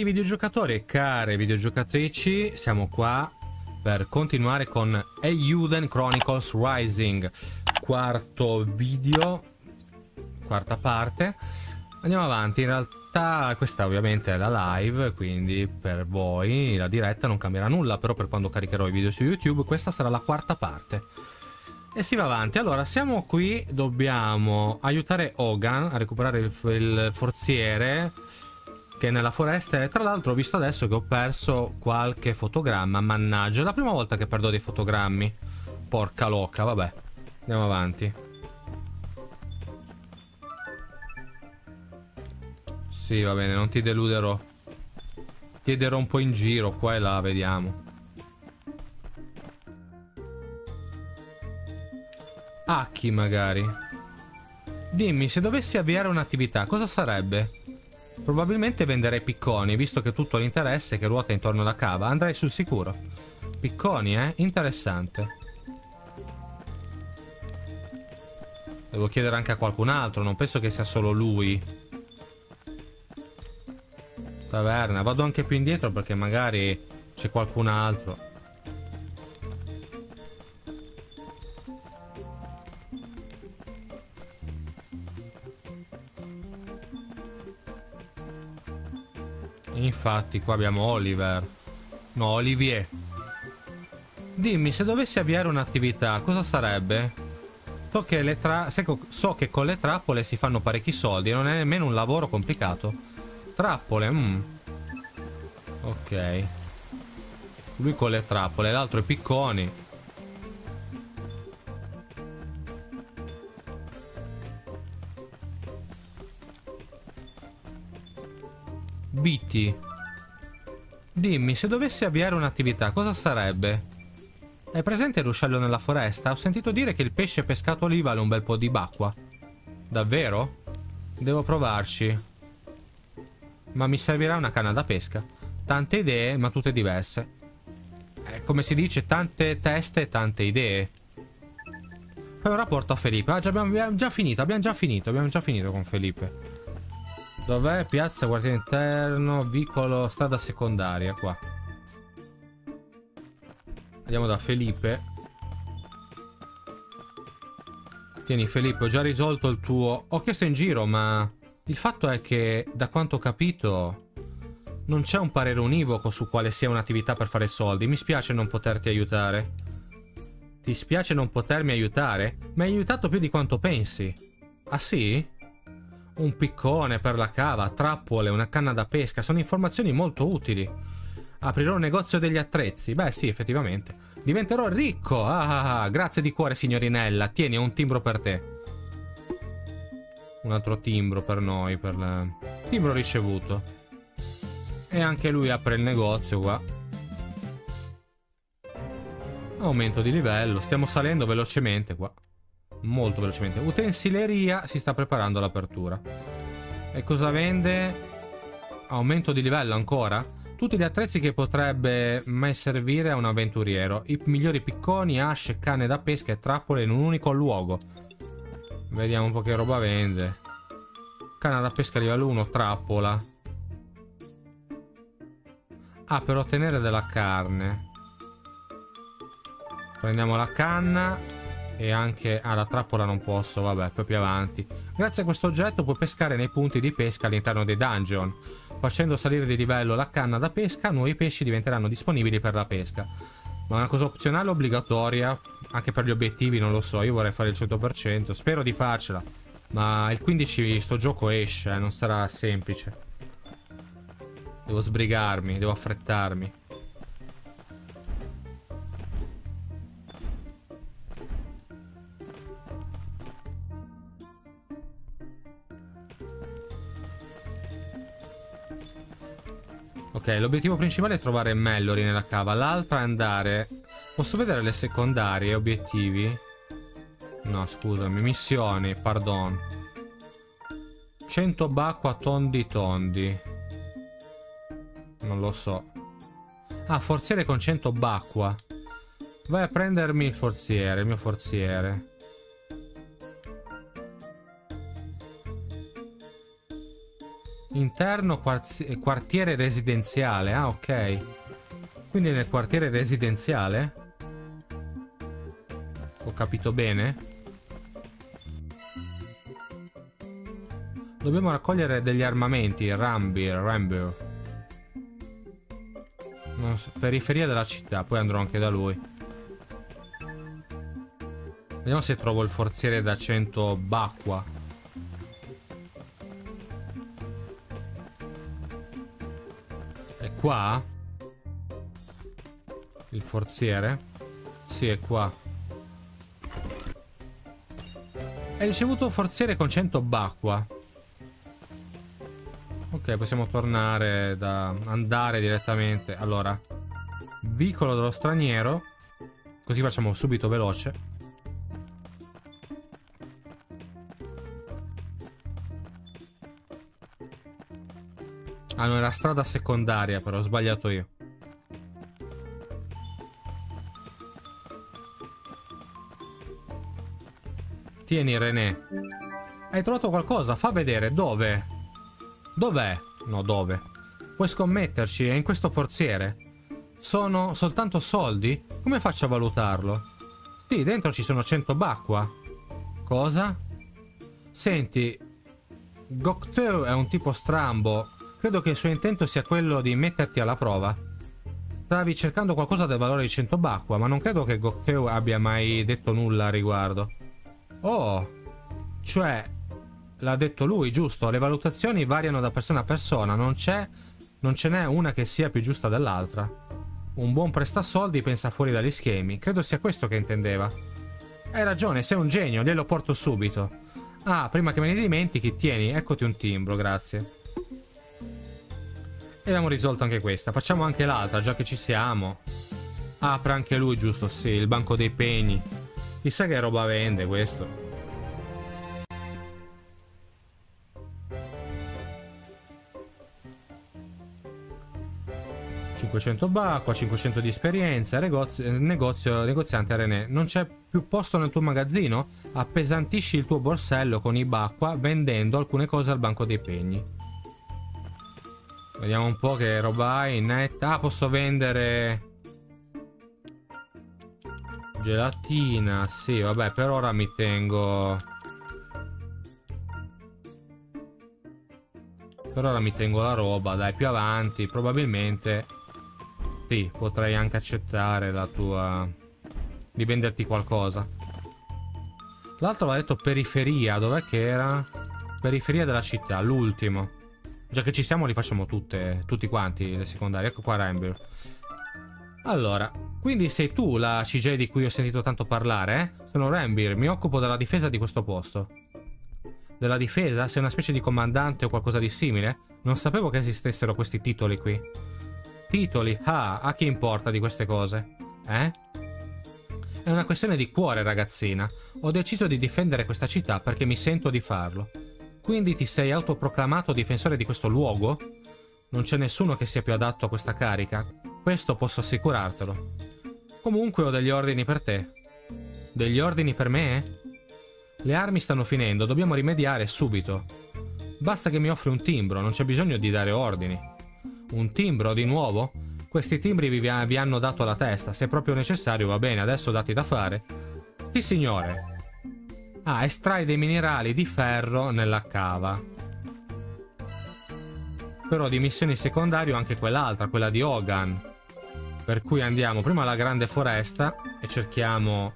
Cari videogiocatori e care videogiocatrici, siamo qua per continuare con Eiyuden Chronicles Rising, quarto video, quarta parte. Andiamo avanti, in realtà questa ovviamente è la live, quindi per voi la diretta non cambierà nulla, però per quando caricherò i video su YouTube questa sarà la quarta parte. E si va avanti, allora siamo qui, dobbiamo aiutare Hogan a recuperare il, il forziere che è nella foresta e tra l'altro ho visto adesso che ho perso qualche fotogramma, mannaggia, è la prima volta che perdo dei fotogrammi. Porca locca, vabbè. Andiamo avanti. Sì, va bene, non ti deluderò. Chiederò un po' in giro, qua e là, vediamo. Aki magari. Dimmi, se dovessi avviare un'attività, cosa sarebbe? Probabilmente venderei picconi, visto che tutto l'interesse che ruota intorno alla cava. Andrei sul sicuro. Picconi, eh? Interessante. Devo chiedere anche a qualcun altro, non penso che sia solo lui. Taverna, vado anche più indietro perché magari c'è qualcun altro. Infatti, qua abbiamo Oliver. No, Olivier. Dimmi, se dovessi avviare un'attività, cosa sarebbe? So che, so che, con le trappole si fanno parecchi soldi e non è nemmeno un lavoro complicato. Trappole, mm. Ok. Lui con le trappole, l'altro i picconi. Biti. Dimmi, se dovessi avviare un'attività, cosa sarebbe? Hai presente il ruscello nella foresta? Ho sentito dire che il pesce pescato lì vale un bel po' di bacqua. Davvero? Devo provarci. Ma mi servirà una canna da pesca. Tante idee, ma tutte diverse. Eh, come si dice, tante teste e tante idee. Fai un rapporto a Felipe. Ah, già abbiamo già finito, abbiamo già finito, abbiamo già finito con Felipe. Dov'è? Piazza, quartiere interno, vicolo, strada secondaria, qua. Andiamo da Felipe. Tieni Felipe, ho già risolto il tuo... Ho chiesto in giro, ma... Il fatto è che, da quanto ho capito, non c'è un parere univoco su quale sia un'attività per fare soldi. Mi spiace non poterti aiutare. Ti spiace non potermi aiutare? Mi hai aiutato più di quanto pensi. Ah sì? Un piccone per la cava, trappole, una canna da pesca, sono informazioni molto utili. Aprirò un negozio degli attrezzi. Beh, sì, effettivamente. Diventerò ricco. Ah, ah, ah. grazie di cuore, signorinella. Tieni, un timbro per te. Un altro timbro per noi, per la... Timbro ricevuto. E anche lui apre il negozio qua. Aumento di livello. Stiamo salendo velocemente qua molto velocemente. Utensileria si sta preparando l'apertura. E cosa vende? Aumento di livello ancora? Tutti gli attrezzi che potrebbe mai servire a un avventuriero. I migliori picconi, asce, canne da pesca e trappole in un unico luogo. Vediamo un po' che roba vende. Canna da pesca livello 1, trappola. Ah, per ottenere della carne. Prendiamo la canna e anche ah, trappola non posso, vabbè, poi più avanti. Grazie a questo oggetto puoi pescare nei punti di pesca all'interno dei dungeon. Facendo salire di livello la canna da pesca, nuovi pesci diventeranno disponibili per la pesca. Ma una cosa opzionale obbligatoria, anche per gli obiettivi, non lo so, io vorrei fare il 100%, spero di farcela. Ma il 15 sto gioco esce, eh, non sarà semplice. Devo sbrigarmi, devo affrettarmi. Ok, l'obiettivo principale è trovare Mallory nella cava. L'altra è andare... Posso vedere le secondarie obiettivi? No, scusami. Missioni, pardon. 100 bacqua tondi tondi. Non lo so. Ah, forziere con 100 bacqua. Vai a prendermi il forziere, il mio forziere. Interno quartiere residenziale. Ah, ok. Quindi nel quartiere residenziale? Ho capito bene? Dobbiamo raccogliere degli armamenti. Rambir, Rambir. So, periferia della città, poi andrò anche da lui. Vediamo se trovo il forziere da 100 Bacqua. Qua? Il forziere? Sì, è qua. Hai ricevuto forziere con 100 Bacqua. Ok, possiamo tornare da... andare direttamente. Allora, vicolo dello straniero. Così facciamo subito veloce. Ah, no, era strada secondaria, però ho sbagliato io. Tieni, René. Hai trovato qualcosa? Fa vedere. Dove? Dov'è? No, dove? Puoi scommetterci, è in questo forziere. Sono soltanto soldi? Come faccio a valutarlo? Sì, dentro ci sono 100 bacqua. Cosa? Senti, Goktew è un tipo strambo. Credo che il suo intento sia quello di metterti alla prova. Stavi cercando qualcosa del valore di 100 bacqua, ma non credo che Goktew abbia mai detto nulla a riguardo. Oh, cioè, l'ha detto lui, giusto? Le valutazioni variano da persona a persona, non c'è, non ce n'è una che sia più giusta dell'altra. Un buon prestasoldi pensa fuori dagli schemi, credo sia questo che intendeva. Hai ragione, sei un genio, glielo porto subito. Ah, prima che me ne dimentichi, tieni, eccoti un timbro, grazie. Abbiamo risolto anche questa. Facciamo anche l'altra, già che ci siamo. Apre anche lui, giusto? Sì, il banco dei pegni. Chissà che roba vende questo. ...500 bacqua, 500 di esperienza, negozio, negozio, negoziante René. Non c'è più posto nel tuo magazzino? Appesantisci il tuo borsello con i bacqua vendendo alcune cose al banco dei pegni. Vediamo un po' che roba hai. Net. Ah, posso vendere... Gelatina. Sì, vabbè, per ora mi tengo... Per ora mi tengo la roba, dai, più avanti. Probabilmente... Sì, potrei anche accettare la tua... Di venderti qualcosa. L'altro aveva detto periferia. Dov'è che era? Periferia della città, l'ultimo. Già che ci siamo li facciamo tutte, tutti quanti le secondarie. Ecco qua Rainbow. Allora, quindi sei tu la CJ di cui ho sentito tanto parlare, eh? Sono Rambir, mi occupo della difesa di questo posto. Della difesa? Sei una specie di comandante o qualcosa di simile? Non sapevo che esistessero questi titoli qui. Titoli? Ah, a chi importa di queste cose? Eh? È una questione di cuore, ragazzina. Ho deciso di difendere questa città perché mi sento di farlo. Quindi ti sei autoproclamato difensore di questo luogo? Non c'è nessuno che sia più adatto a questa carica. Questo posso assicurartelo. Comunque ho degli ordini per te. Degli ordini per me? Le armi stanno finendo, dobbiamo rimediare subito. Basta che mi offri un timbro, non c'è bisogno di dare ordini. Un timbro di nuovo? Questi timbri vi, vi hanno dato alla testa, se proprio necessario va bene, adesso dati da fare. Sì signore, Ah, estrai dei minerali di ferro nella cava. Però di missioni secondarie ho anche quell'altra, quella di Hogan. Per cui andiamo prima alla grande foresta e cerchiamo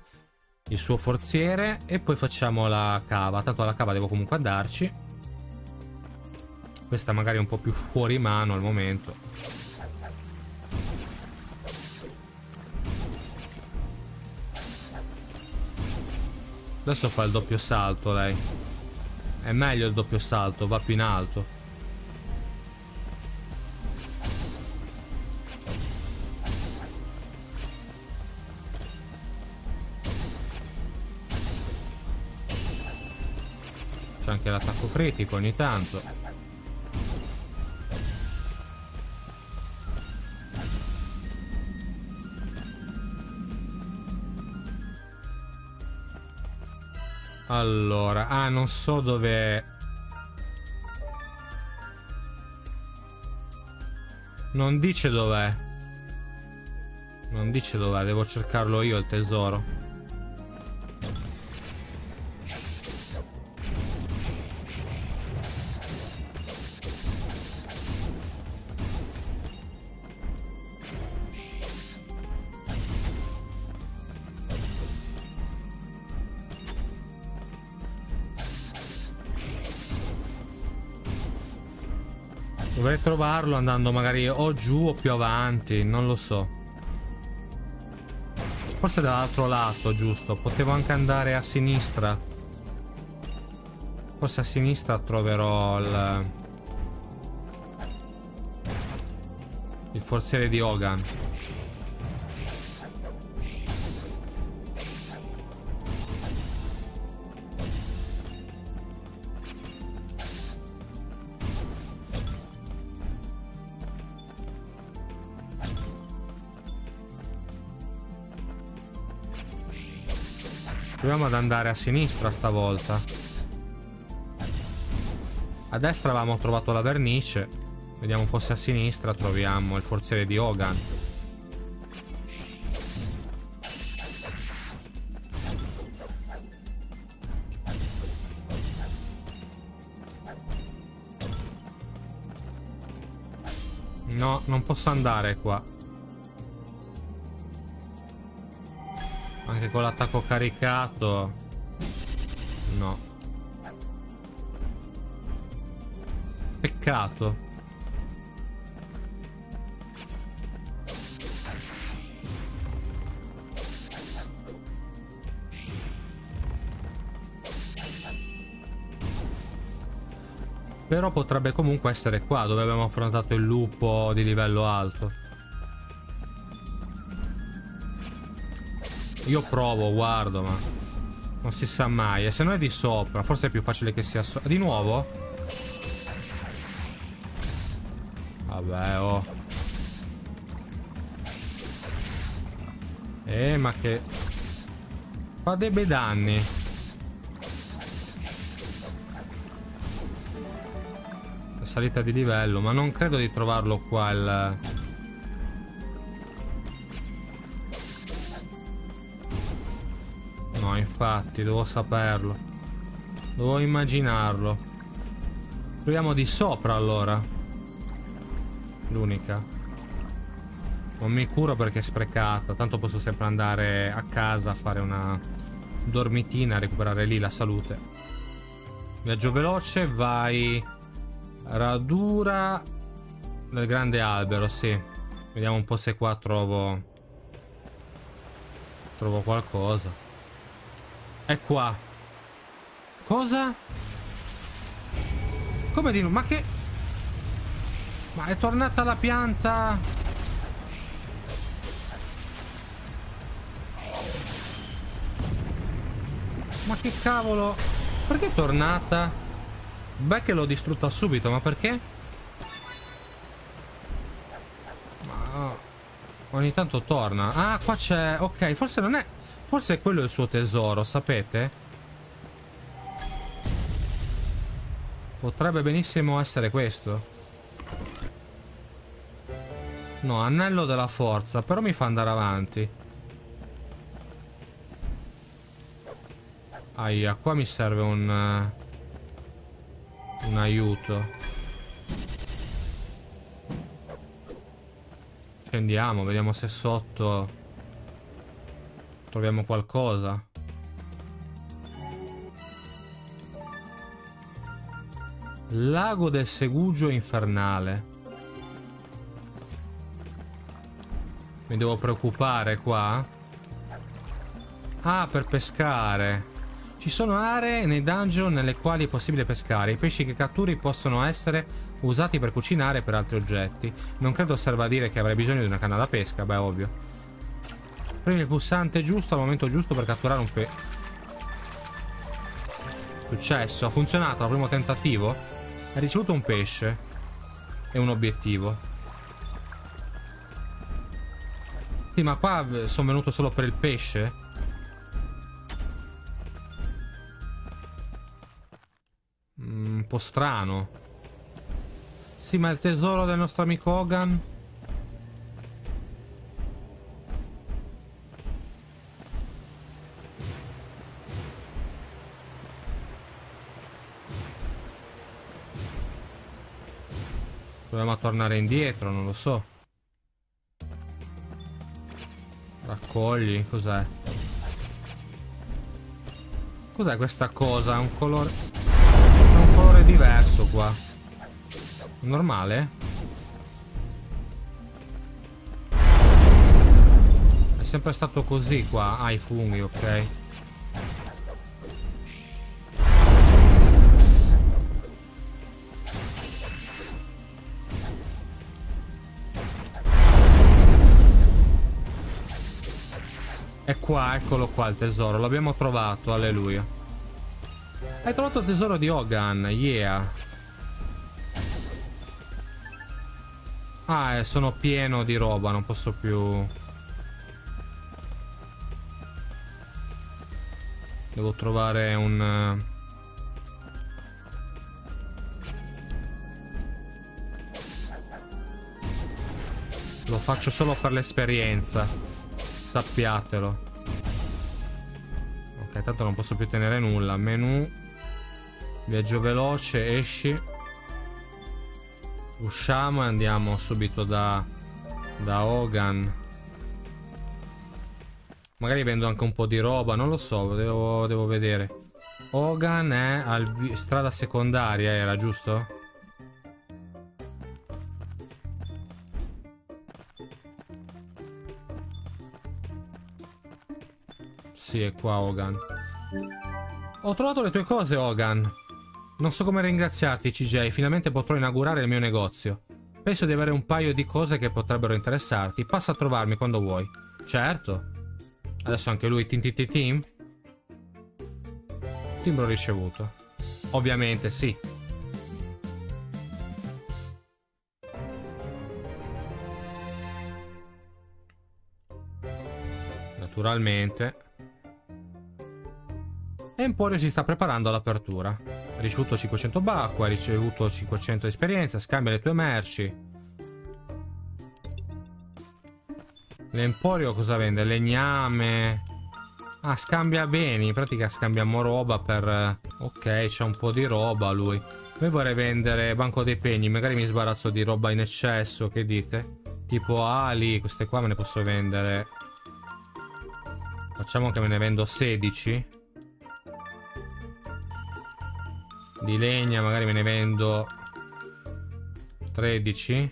il suo forziere e poi facciamo la cava. Tanto alla cava devo comunque andarci. Questa magari è un po' più fuori mano al momento. Adesso fa il doppio salto lei. È meglio il doppio salto, va più in alto. C'è anche l'attacco critico ogni tanto. Allora, ah, non so dove... Non dice dov'è. Non dice dov'è, devo cercarlo io il tesoro. Trovarlo andando magari o giù o più avanti, non lo so. Forse dall'altro lato, giusto. Potevo anche andare a sinistra. Forse a sinistra troverò il... Il forziere di Hogan. Proviamo ad andare a sinistra stavolta. A destra avevamo trovato la vernice. Vediamo un po' se a sinistra troviamo il forziere di Hogan. No, non posso andare qua. Anche con l'attacco caricato. No. Peccato. Però potrebbe comunque essere qua dove abbiamo affrontato il lupo di livello alto. Io provo, guardo, ma... Non si sa mai. E se non è di sopra, forse è più facile che sia sopra. Di nuovo? Vabbè, oh. Eh, ma che... Fa dei bei danni. La salita di livello, ma non credo di trovarlo qua il... infatti, devo saperlo. Devo immaginarlo. Proviamo di sopra allora. L'unica. Non mi curo perché è sprecata. Tanto posso sempre andare a casa a fare una dormitina, a recuperare lì la salute. Viaggio veloce, vai. Radura del grande albero, sì. Vediamo un po' se qua trovo... Trovo qualcosa. È qua. Cosa? Come di Ma che... Ma è tornata la pianta? Ma che cavolo? Perché è tornata? Beh che l'ho distrutta subito, ma perché? Ma... Ogni tanto torna. Ah, qua c'è... Ok, forse non è... Forse quello è il suo tesoro, sapete? Potrebbe benissimo essere questo. No, anello della forza, però mi fa andare avanti. Aia, qua mi serve un... Uh, un aiuto. Scendiamo, vediamo se sotto... Troviamo qualcosa. Lago del Segugio Infernale. Mi devo preoccupare qua? Ah, per pescare. Ci sono aree nei dungeon nelle quali è possibile pescare. I pesci che catturi possono essere usati per cucinare e per altri oggetti. Non credo serva a dire che avrei bisogno di una canna da pesca, beh, ovvio. Premi il pulsante giusto al momento giusto per catturare un pe... Successo, ha funzionato al primo tentativo. Ha ricevuto un pesce. E un obiettivo. Sì, ma qua sono venuto solo per il pesce? Mm, un po' strano. Sì, ma il tesoro del nostro amico Hogan... Proviamo a tornare indietro, non lo so. Raccogli, cos'è? Cos'è questa cosa? Un colore... un colore diverso qua. Normale? È sempre stato così qua. Ah, i funghi, ok. Qua, eccolo qua il tesoro. L'abbiamo trovato, alleluia. Hai trovato il tesoro di Hogan, yeah. Ah, sono pieno di roba, non posso più... Devo trovare un... Lo faccio solo per l'esperienza. Sappiatelo. Tanto non posso più tenere nulla. Menu. Viaggio veloce, esci. Usciamo e andiamo subito da, da Hogan. Magari vendo anche un po' di roba, non lo so, devo, devo vedere. Hogan è al strada secondaria, era giusto? Sì, è qua Hogan. Ho trovato le tue cose, Hogan. Non so come ringraziarti, CJ. Finalmente potrò inaugurare il mio negozio. Penso di avere un paio di cose che potrebbero interessarti. Passa a trovarmi quando vuoi. Certo. Adesso anche lui Tim. Timbro ricevuto. Ovviamente, sì. Naturalmente. Emporio si sta preparando all'apertura. Ha ricevuto 500 bacco, ha ricevuto 500 esperienza, scambia le tue merci. L'Emporio cosa vende? Legname. Ah, scambia beni. In pratica scambiamo roba per... Ok, c'è un po' di roba lui. Io vorrei vendere Banco dei Pegni. Magari mi sbarazzo di roba in eccesso. Che dite? Tipo ali. Queste qua me ne posso vendere. Facciamo che me ne vendo 16. Di legna magari me ne vendo 13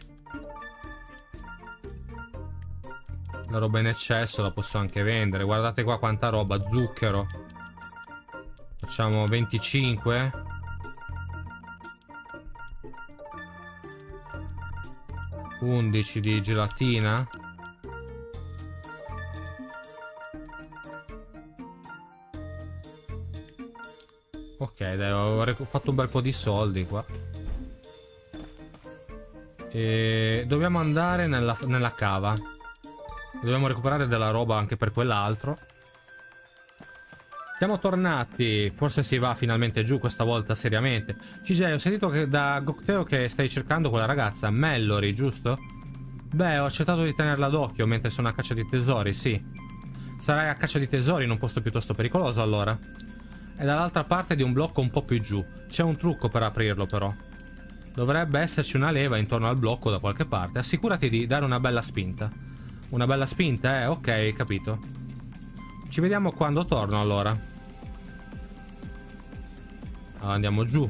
La roba in eccesso la posso anche vendere. Guardate qua quanta roba Zucchero. Facciamo 25 11 di gelatina ho fatto un bel po' di soldi qua. E dobbiamo andare nella, nella cava. Dobbiamo recuperare della roba anche per quell'altro. Siamo tornati. Forse si va finalmente giù questa volta seriamente. CJ, ho sentito che da Gocteo che stai cercando quella ragazza, Mallory, giusto? Beh, ho accettato di tenerla d'occhio mentre sono a caccia di tesori, sì. Sarai a caccia di tesori in un posto piuttosto pericoloso allora è dall'altra parte di un blocco un po' più giù. C'è un trucco per aprirlo però. Dovrebbe esserci una leva intorno al blocco da qualche parte. Assicurati di dare una bella spinta. Una bella spinta, eh? Ok, capito. Ci vediamo quando torno allora. Allora, andiamo giù.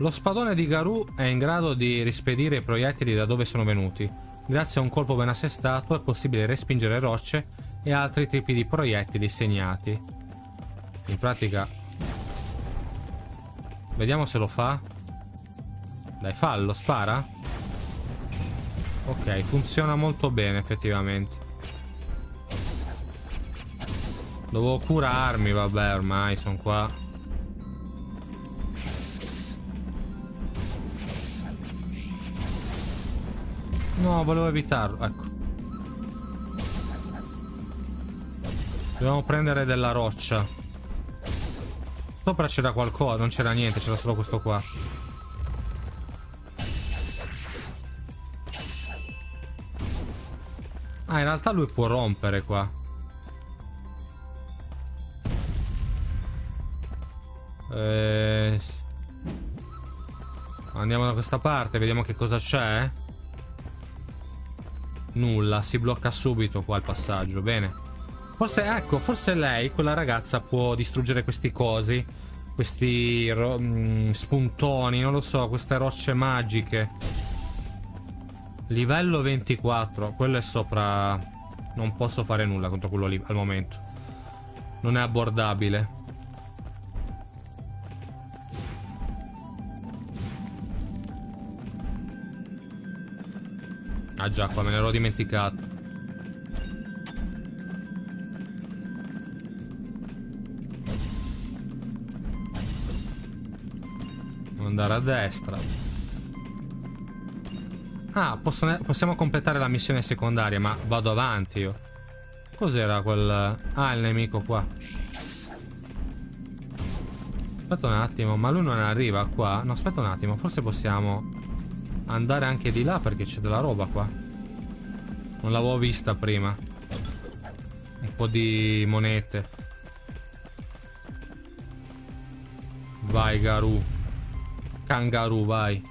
Lo spadone di Garou è in grado di rispedire i proiettili da dove sono venuti. Grazie a un colpo ben assestato è possibile respingere rocce e altri tipi di proiettili segnati. In pratica... Vediamo se lo fa. Dai, fallo, spara. Ok, funziona molto bene effettivamente. Dovevo curarmi, vabbè, ormai sono qua. No, volevo evitarlo, ecco. Dobbiamo prendere della roccia. Sopra c'era qualcosa, non c'era niente, c'era solo questo qua. Ah, in realtà lui può rompere qua. Eh... Andiamo da questa parte, vediamo che cosa c'è. Nulla, si blocca subito qua il passaggio, bene. Forse, ecco, forse lei, quella ragazza, può distruggere questi cosi. Questi mm, spuntoni, non lo so, queste rocce magiche. Livello 24, quello è sopra... Non posso fare nulla contro quello lì al momento. Non è abbordabile. Ah già, qua me l'ero dimenticato. Andare a destra. Ah, posso, possiamo completare la missione secondaria, ma vado avanti io. Cos'era quel... Ah, il nemico qua. Aspetta un attimo, ma lui non arriva qua? No, aspetta un attimo, forse possiamo andare anche di là perché c'è della roba qua. Non l'avevo vista prima. Un po' di monete. Vai Garu. Kangaroo, vai.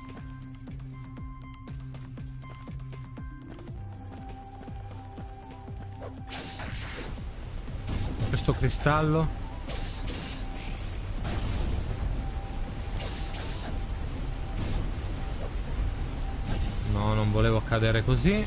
Questo cristallo volevo cadere così.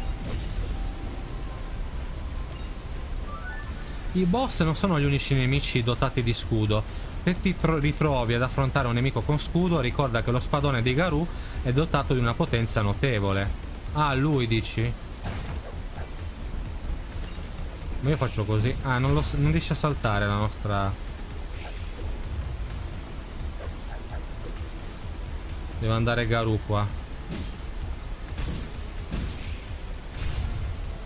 I boss non sono gli unici nemici dotati di scudo. Se ti ritrovi ad affrontare un nemico con scudo, ricorda che lo spadone di Garou è dotato di una potenza notevole. Ah, lui dici? Ma io faccio così. Ah, non, lo, non riesce a saltare la nostra... Deve andare Garou qua.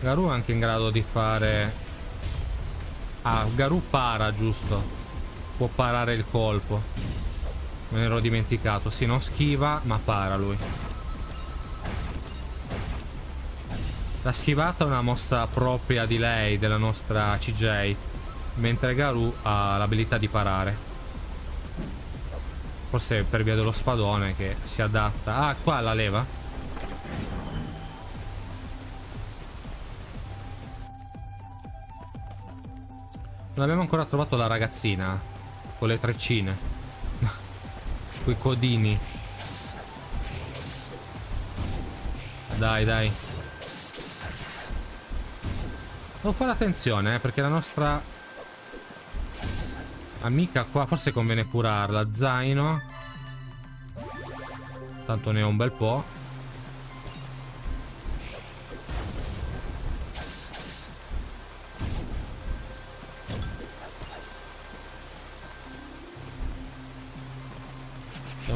Garou è anche in grado di fare... Ah, Garou para, giusto. Può parare il colpo. Me ne ero dimenticato. Sì, non schiva, ma para lui. La schivata è una mossa propria di lei, della nostra CJ. Mentre Garou ha l'abilità di parare. Forse per via dello spadone che si adatta. Ah, qua la leva? Non abbiamo ancora trovato la ragazzina Con le treccine. Quei codini. Dai dai. Devo fare attenzione eh, Perché la nostra Amica qua Forse conviene curarla. Zaino. Tanto ne ho un bel po'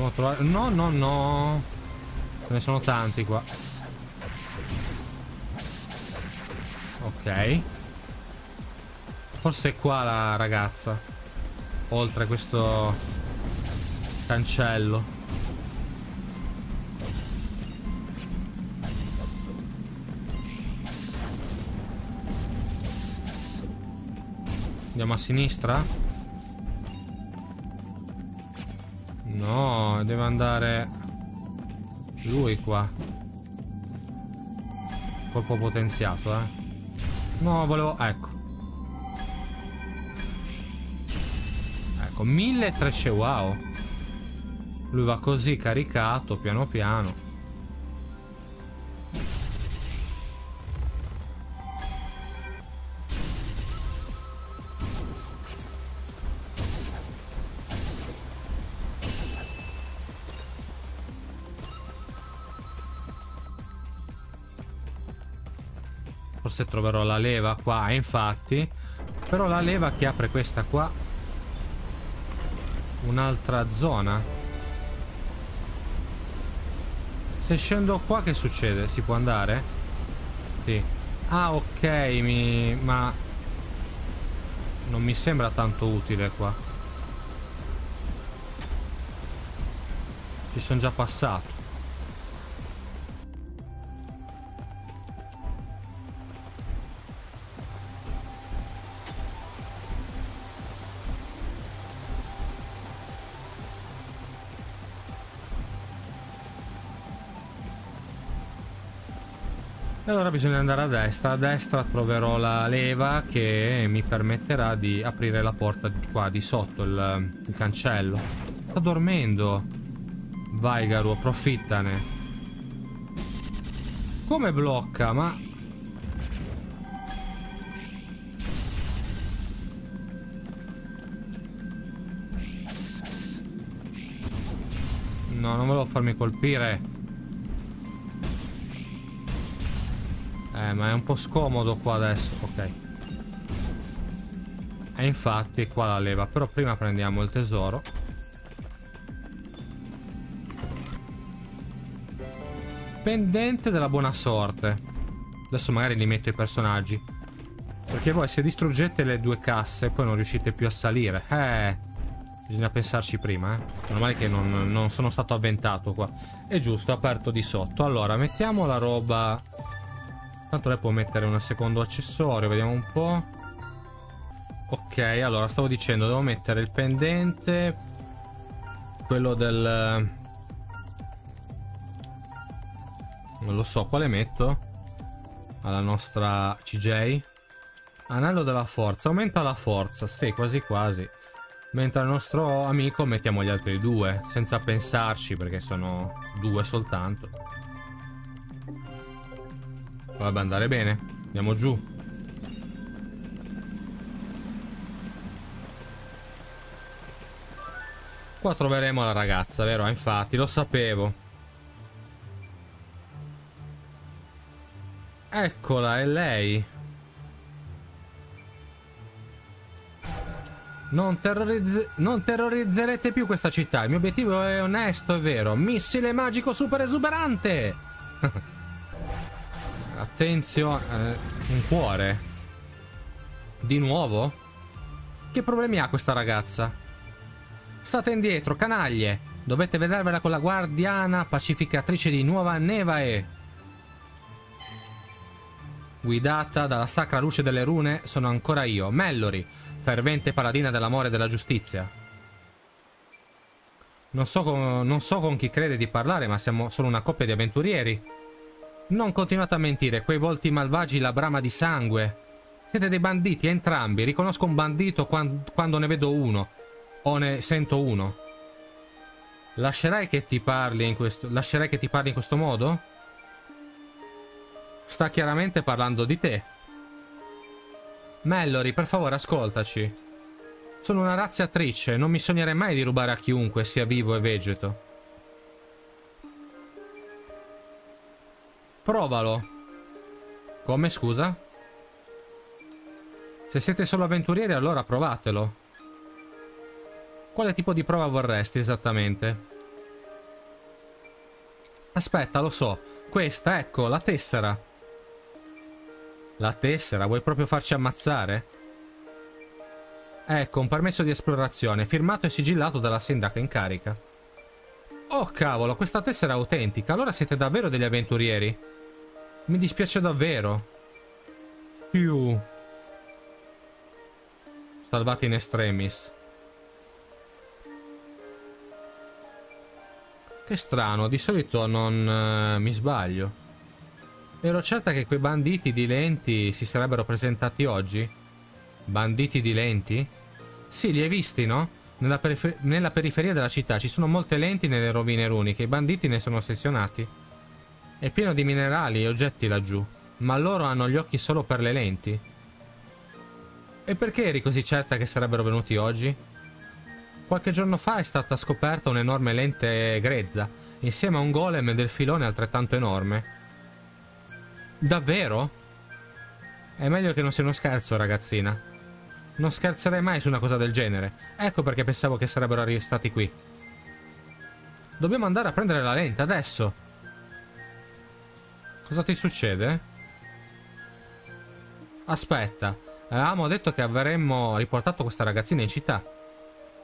Dobbiamo trovare... No, no, no. Ce ne sono tanti qua. Ok. Forse è qua la ragazza. Oltre questo cancello. Andiamo a sinistra? Deve andare lui qua. Colpo potenziato, eh. No, volevo... Ecco. Ecco, 1300, wow. Lui va così caricato, piano piano. Forse troverò la leva qua, infatti. Però la leva che apre questa qua. Un'altra zona. Se scendo qua che succede? Si può andare? Sì. Ah, ok, mi... ma... Non mi sembra tanto utile qua. Ci sono già passato. Bisogna andare a destra. A destra troverò la leva che mi permetterà di aprire la porta qua di sotto, il, il cancello. Sta dormendo. Vai Garu, approfittane. Come blocca? Ma No, non volevo farmi colpire. Eh, ma è un po' scomodo qua adesso. Ok. E infatti qua la leva. Però prima prendiamo il tesoro. Pendente della buona sorte. Adesso magari li metto i personaggi. Perché voi se distruggete le due casse poi non riuscite più a salire. Eh... Bisogna pensarci prima, eh. Meno male che non, non sono stato avventato qua. È giusto, aperto di sotto. Allora, mettiamo la roba... Tanto lei può mettere un secondo accessorio, vediamo un po'. Ok, allora, stavo dicendo, devo mettere il pendente. Quello del... Non lo so, quale metto? Alla nostra CJ. Anello della forza, aumenta la forza, sì, quasi quasi. Mentre al nostro amico mettiamo gli altri due, senza pensarci, perché sono due soltanto. Dovrebbe andare bene. Andiamo giù. Qua troveremo la ragazza, vero? Infatti, lo sapevo. Eccola, è lei. Non, terrorizz non, terrorizzerete più questa città. Il mio obiettivo è onesto e vero. Missile magico super esuberante! Attenzione. Eh, un cuore. Di nuovo? Che problemi ha questa ragazza? State indietro, canaglie! Dovete vedervela con la guardiana pacificatrice di Nuova Nevae. Guidata dalla sacra luce delle rune, sono ancora io, Mallory fervente paladina dell'amore e della giustizia. Non so, con, non so con chi crede di parlare, ma siamo solo una coppia di avventurieri. Non continuate a mentire, quei volti malvagi la brama di sangue. Siete dei banditi, entrambi. Riconosco un bandito quando, ne vedo uno. O ne sento uno. Lascerai che ti parli in questo, lascerai che ti parli in questo modo? Sta chiaramente parlando di te. Mallory, per favore, ascoltaci. Sono una razziatrice, non mi sognerei mai di rubare a chiunque, sia vivo e vegeto. Provalo. Come, scusa? Se siete solo avventurieri, allora provatelo. Quale tipo di prova vorresti esattamente? Aspetta, lo so. Questa, ecco, la tessera. La tessera, vuoi proprio farci ammazzare? Ecco, un permesso di esplorazione, firmato e sigillato dalla sindaca in carica. Oh cavolo, questa tessera è autentica, allora siete davvero degli avventurieri? Mi dispiace davvero. Più. Salvati in extremis. Che strano, di solito non uh, mi sbaglio. Ero certa che quei banditi di lenti si sarebbero presentati oggi? Banditi di lenti? Sì, li hai visti, no? Nella, perifer nella, periferia della città ci sono molte lenti nelle rovine runiche, i banditi ne sono ossessionati. È pieno di minerali e oggetti laggiù, ma loro hanno gli occhi solo per le lenti. E perché eri così certa che sarebbero venuti oggi? Qualche giorno fa è stata scoperta un'enorme lente grezza, insieme a un golem del filone altrettanto enorme. Davvero? È meglio che non sia uno scherzo, ragazzina. Non scherzerei mai su una cosa del genere. Ecco perché pensavo che sarebbero restati qui. Dobbiamo andare a prendere la lente, adesso. Cosa ti succede? Aspetta. Avevamo detto che avremmo riportato questa ragazzina in città.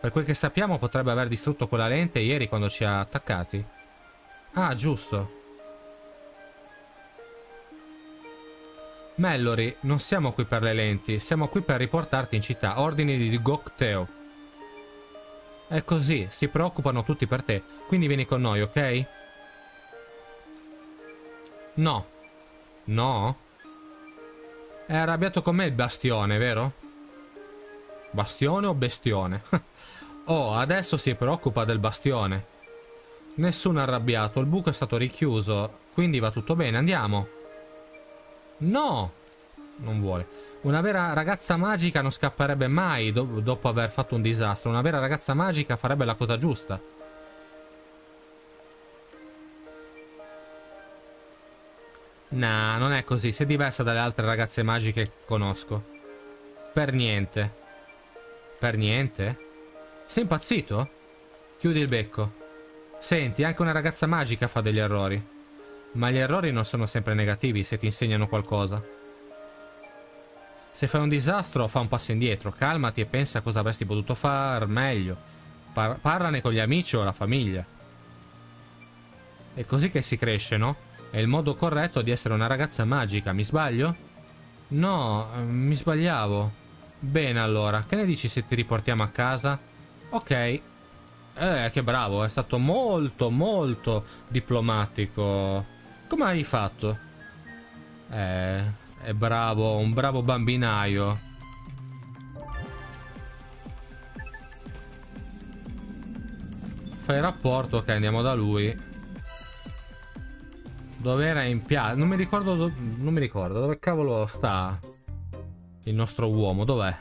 Per quel che sappiamo potrebbe aver distrutto quella lente ieri quando ci ha attaccati. Ah, giusto. Mallory, non siamo qui per le lenti, siamo qui per riportarti in città. Ordini di Gokteo. È così, si preoccupano tutti per te, quindi vieni con noi, ok? No. No? È arrabbiato con me il bastione, vero? Bastione o bestione? oh, adesso si preoccupa del bastione. Nessuno arrabbiato, il buco è stato richiuso, quindi va tutto bene, andiamo. No! Non vuole. Una vera ragazza magica non scapperebbe mai do dopo aver fatto un disastro. Una vera ragazza magica farebbe la cosa giusta. Nah, non è così. Sei diversa dalle altre ragazze magiche che conosco. Per niente. Per niente? Sei impazzito? Chiudi il becco. Senti, anche una ragazza magica fa degli errori. Ma gli errori non sono sempre negativi se ti insegnano qualcosa. Se fai un disastro, fa un passo indietro, calmati e pensa cosa avresti potuto far meglio. Par parlane con gli amici o la famiglia. È così che si cresce, no? È il modo corretto di essere una ragazza magica, mi sbaglio? No, mi sbagliavo. Bene allora, che ne dici se ti riportiamo a casa? Ok, eh, che bravo, è stato molto, molto diplomatico. Come hai fatto? Eh, è bravo, un bravo bambinaio. Fai rapporto, ok, andiamo da lui. Dove era in piazza? Non mi ricordo, non mi ricordo, dove cavolo sta il nostro uomo, dov'è?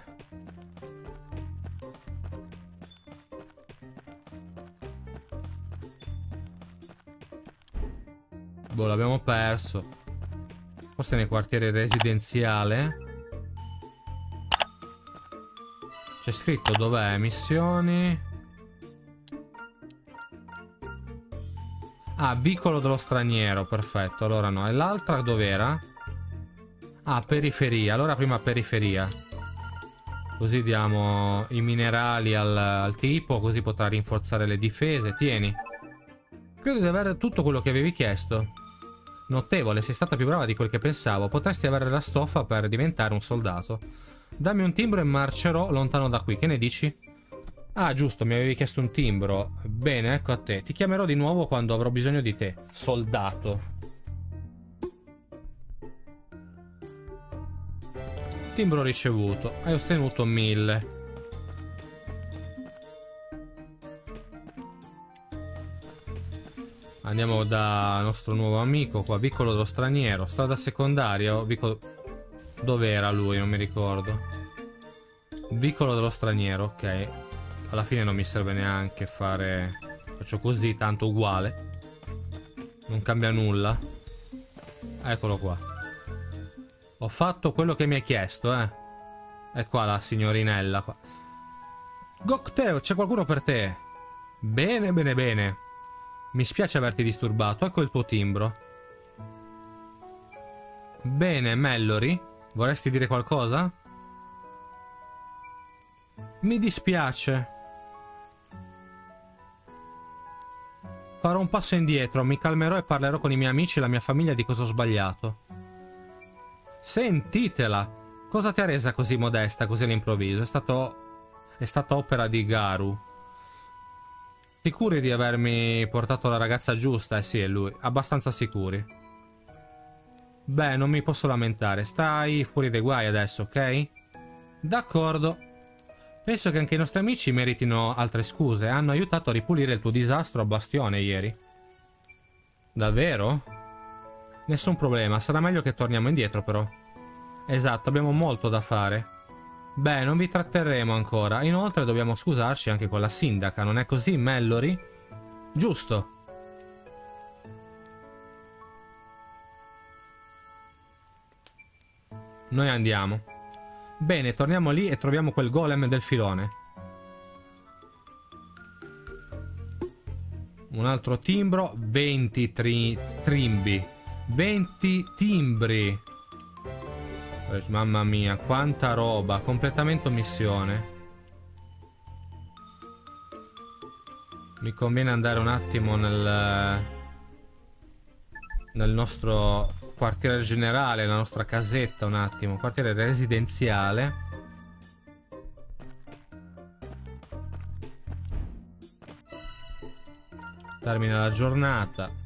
Boh, l'abbiamo perso. Forse nel quartiere residenziale. C'è scritto dov'è? Missioni. Ah, vicolo dello straniero, perfetto. Allora no. E l'altra dov'era? Ah, periferia. Allora prima periferia. Così diamo i minerali al, al tipo, così potrà rinforzare le difese. Tieni. Credo di avere tutto quello che avevi chiesto. Notevole, sei stata più brava di quel che pensavo. Potresti avere la stoffa per diventare un soldato. Dammi un timbro e marcerò lontano da qui. Che ne dici? Ah, giusto, mi avevi chiesto un timbro. Bene, ecco a te. Ti chiamerò di nuovo quando avrò bisogno di te. Soldato. Timbro ricevuto. Hai ottenuto 1000. Andiamo da nostro nuovo amico qua, Vicolo dello Straniero, strada secondaria vicolo... Dove era lui? Non mi ricordo. Vicolo dello Straniero, ok. Alla fine non mi serve neanche fare... Faccio così, tanto uguale. Non cambia nulla. Eccolo qua. Ho fatto quello che mi hai chiesto, eh. E qua la signorinella. Qua. Gocteo, c'è qualcuno per te. Bene, bene, bene. Mi spiace averti disturbato, ecco il tuo timbro. Bene, Mallory, vorresti dire qualcosa? Mi dispiace. Farò un passo indietro, mi calmerò e parlerò con i miei amici e la mia famiglia di cosa ho sbagliato. Sentitela! Cosa ti ha resa così modesta, così all'improvviso? È stato... È stata opera di Garu. Sicuri di avermi portato la ragazza giusta? Eh sì, è lui. Abbastanza sicuri. Beh, non mi posso lamentare. Stai fuori dai guai adesso, ok? D'accordo. Penso che anche i nostri amici meritino altre scuse. Hanno aiutato a ripulire il tuo disastro a bastione ieri. Davvero? Nessun problema. Sarà meglio che torniamo indietro, però. Esatto, abbiamo molto da fare. Beh, non vi tratterremo ancora. Inoltre dobbiamo scusarci anche con la sindaca, non è così, Mallory? Giusto. Noi andiamo. Bene, torniamo lì e troviamo quel golem del filone. Un altro timbro, 20 tri trimbi. 20 timbri. Mamma mia, quanta roba. Completamento missione. Mi conviene andare un attimo nel... Nel nostro quartiere generale, la nostra casetta un attimo, quartiere residenziale. Termina la giornata.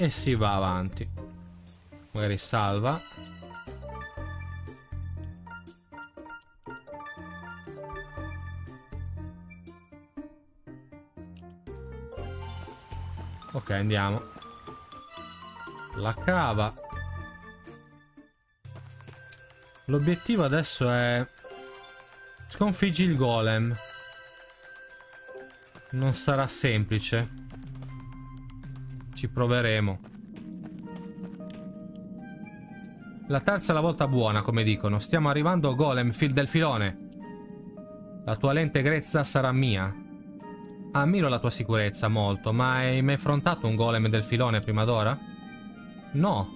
E si va avanti. Magari salva. Ok, andiamo. La cava. L'obiettivo adesso è... Sconfiggi il golem. Non sarà semplice. Ci proveremo. La terza è la volta buona, come dicono. Stiamo arrivando, golem, fil del filone. La tua lente grezza sarà mia. Ammiro la tua sicurezza molto, ma hai mai affrontato un golem del filone prima d'ora? No.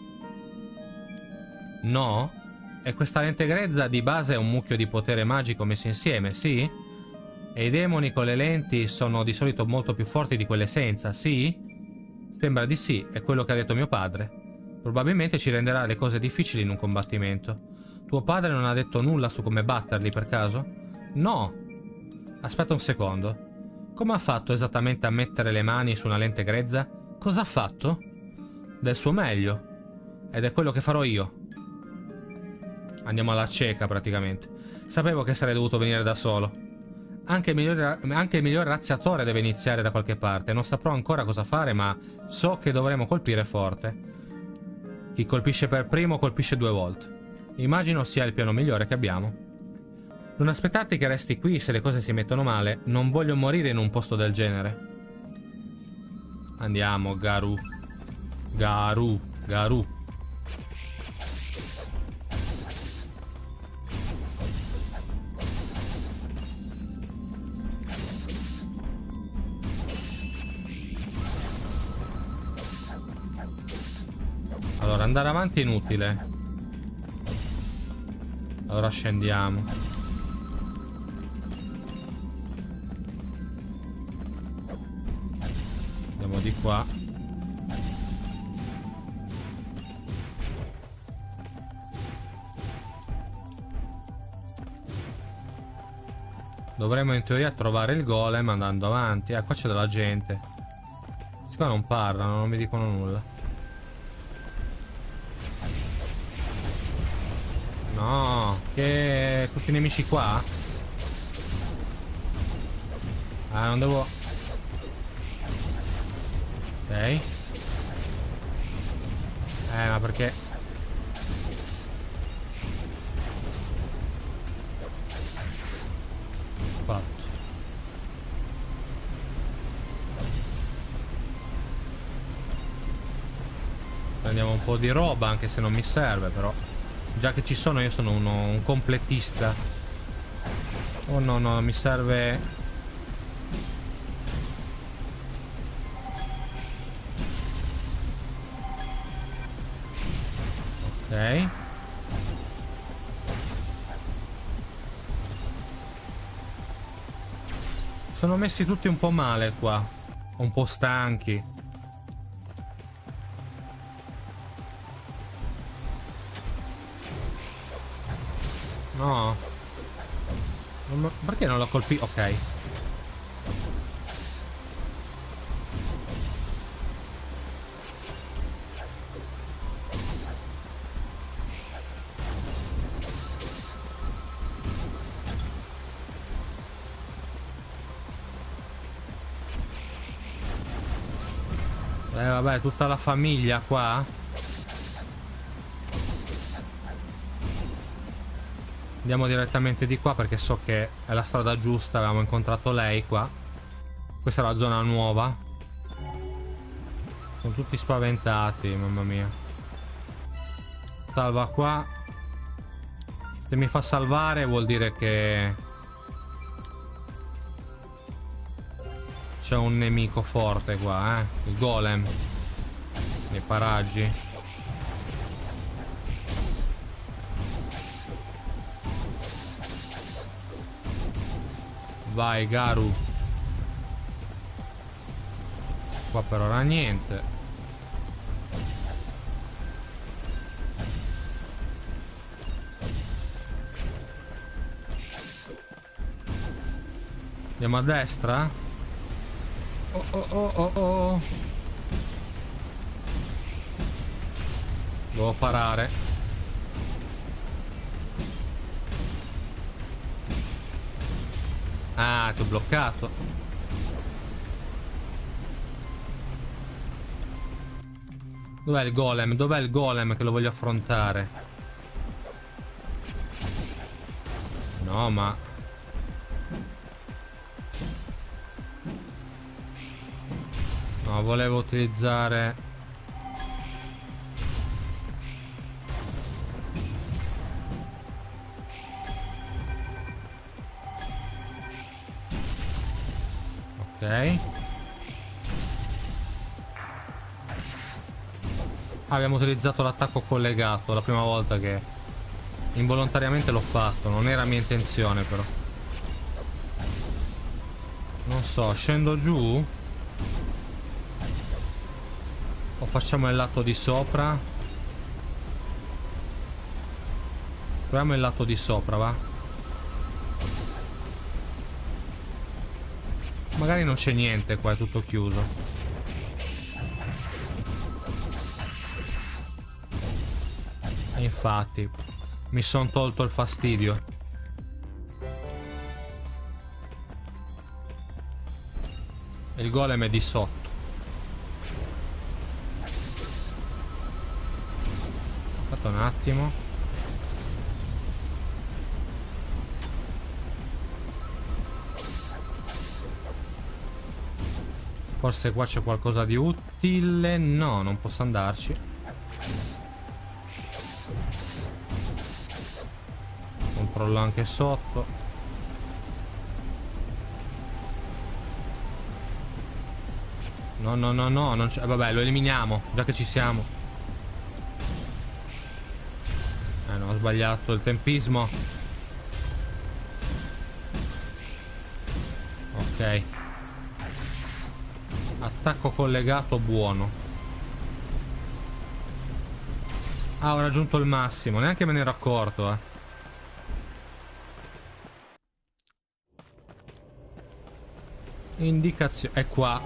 No? E questa lente grezza di base è un mucchio di potere magico messo insieme, sì? E i demoni con le lenti sono di solito molto più forti di quelle senza, sì? Sembra di sì, è quello che ha detto mio padre. Probabilmente ci renderà le cose difficili in un combattimento. Tuo padre non ha detto nulla su come batterli, per caso? No! Aspetta un secondo. Come ha fatto esattamente a mettere le mani su una lente grezza? Cosa ha fatto? Del suo meglio. Ed è quello che farò io. Andiamo alla cieca praticamente. Sapevo che sarei dovuto venire da solo. Anche il, miglior, anche il miglior razziatore deve iniziare da qualche parte. Non saprò ancora cosa fare, ma so che dovremo colpire forte. Chi colpisce per primo colpisce due volte. Immagino sia il piano migliore che abbiamo. Non aspettarti che resti qui se le cose si mettono male. Non voglio morire in un posto del genere. Andiamo, Garu. Garu, Garu. Allora, andare avanti è inutile. Allora scendiamo. Di qua. Dovremmo in teoria trovare il golem andando avanti. Ah, qua c'è della gente. Questi qua non parlano, non mi dicono nulla. No, che tutti i nemici qua? Ah, non devo... Eh, ma perché... Fatto. Prendiamo un po' di roba, anche se non mi serve, però... Già che ci sono io sono uno, un completista. Oh no, no, mi serve... messi tutti un po' male qua. Un po' stanchi. No. Perché non l'ho colpito? Ok. Vabbè, tutta la famiglia qua. Andiamo direttamente di qua perché so che è la strada giusta. Avevamo incontrato lei qua. Questa è la zona nuova. Sono tutti spaventati, mamma mia. Salva qua. Se mi fa salvare vuol dire che... C'è un nemico forte qua, eh. Il golem. Nei paraggi. Vai Garu Qua per ora niente Andiamo a destra? Oh oh oh oh oh Devo parare. Ah, ti ho bloccato. Dov'è il golem? Dov'è il golem che lo voglio affrontare? No, ma... No, volevo utilizzare... Abbiamo utilizzato l'attacco collegato la prima volta che involontariamente l'ho fatto. Non era mia intenzione però. Non so, scendo giù? O facciamo il lato di sopra? Proviamo il lato di sopra, va? Magari non c'è niente qua, è tutto chiuso. Infatti, mi sono tolto il fastidio. Il golem è di sotto. Aspetta un attimo. Forse qua c'è qualcosa di utile. No, non posso andarci. Controllo anche sotto. No, no, no, no. Non c'è. vabbè, lo eliminiamo. Già che ci siamo. Eh no, ho sbagliato il tempismo. Ok. Attacco collegato buono. Ah, ho raggiunto il massimo. Neanche me ne ero accorto, eh. Indicazione. È qua.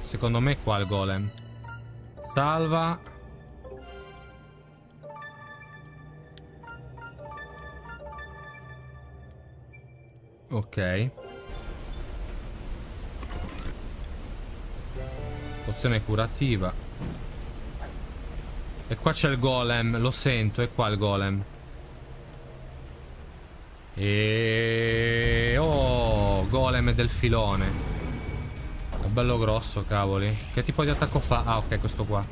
Secondo me è qua il golem. Salva. Ok. Pozione curativa. E qua c'è il golem, lo sento, è qua il golem. E... Oh, golem del filone. È bello grosso, cavoli. Che tipo di attacco fa? Ah, ok, questo qua.